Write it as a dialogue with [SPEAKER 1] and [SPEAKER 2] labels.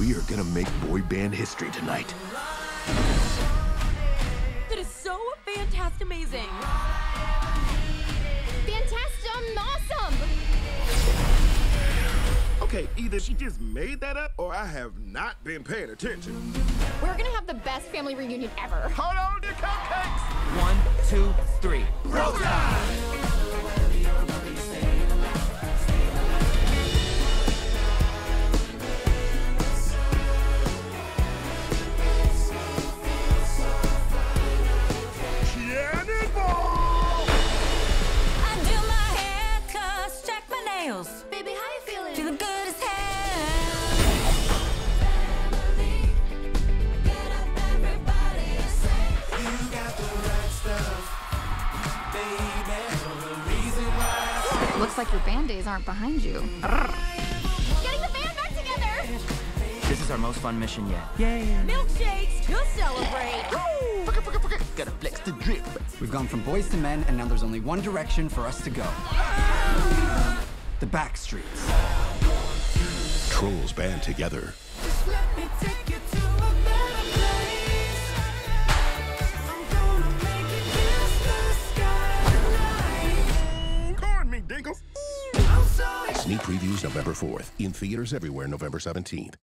[SPEAKER 1] We are gonna make boy band history tonight.
[SPEAKER 2] That is so fantastic amazing.
[SPEAKER 3] Fantastic awesome!
[SPEAKER 4] Okay, either she just made that up or I have not been paying attention.
[SPEAKER 3] We're gonna have the best family reunion ever.
[SPEAKER 4] Hold on to cupcakes!
[SPEAKER 5] One, two, three.
[SPEAKER 4] Roll Tide!
[SPEAKER 6] My.
[SPEAKER 3] Baby, how you feeling?
[SPEAKER 6] Feeling good as hell.
[SPEAKER 7] Looks like your band days aren't behind you.
[SPEAKER 3] Getting the band back together!
[SPEAKER 5] This is our most fun mission yet. Yay!
[SPEAKER 2] Milkshakes to celebrate.
[SPEAKER 5] Gotta flex the drip.
[SPEAKER 8] We've gone from boys to men, and now there's only one direction for us to go. The back streets.
[SPEAKER 1] Trolls band together.
[SPEAKER 4] Corn me, Dinkles!
[SPEAKER 1] Sneak previews November 4th. In theaters everywhere November 17th.